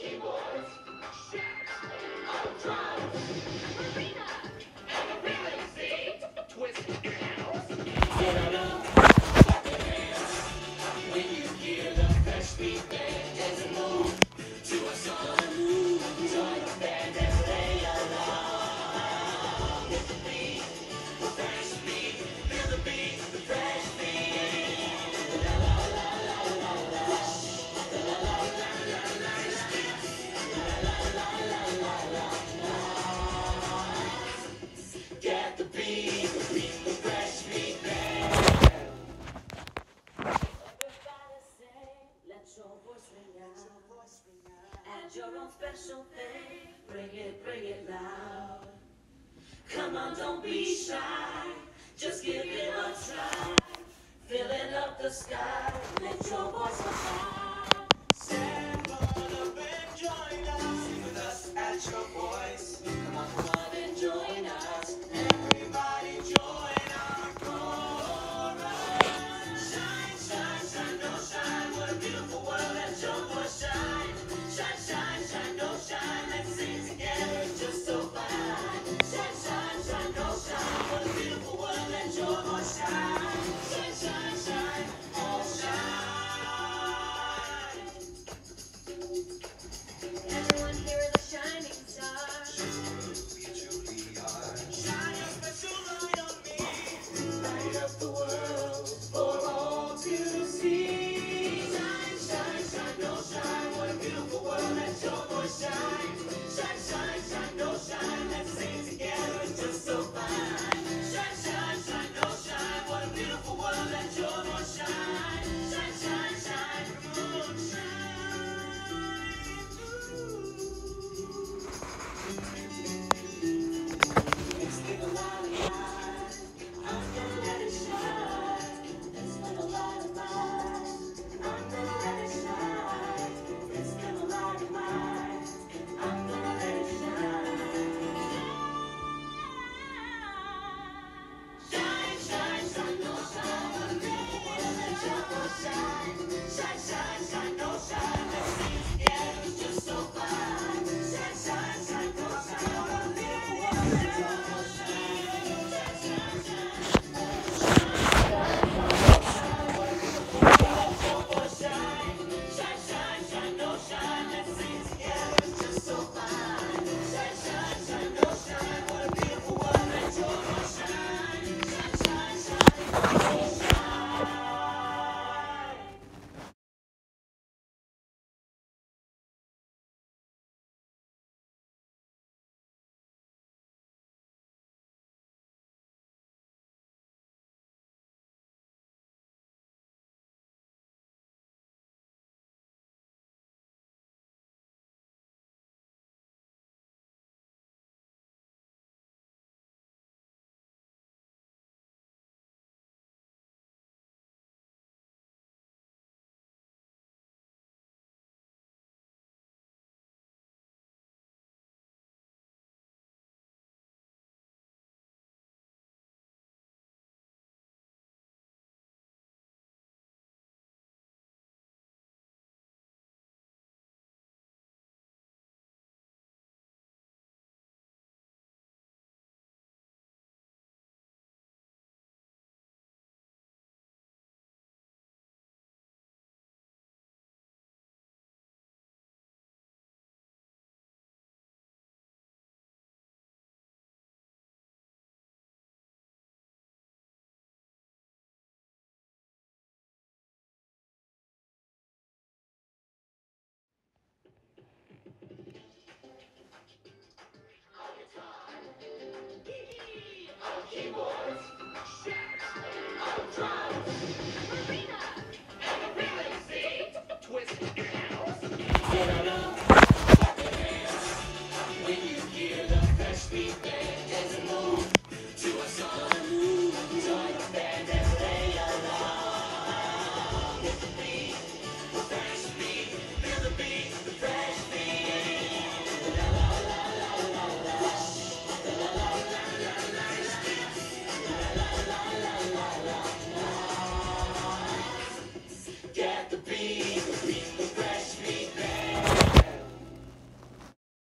Rocky Boys, Shaq, Ultron. your own special thing. Bring it, bring it loud. Come on, don't be shy. Just give it a try. Filling up the sky. Let your voice fly. Stand on up and join us. Sing with us at your voice. 我忘了这么想想想想 these days.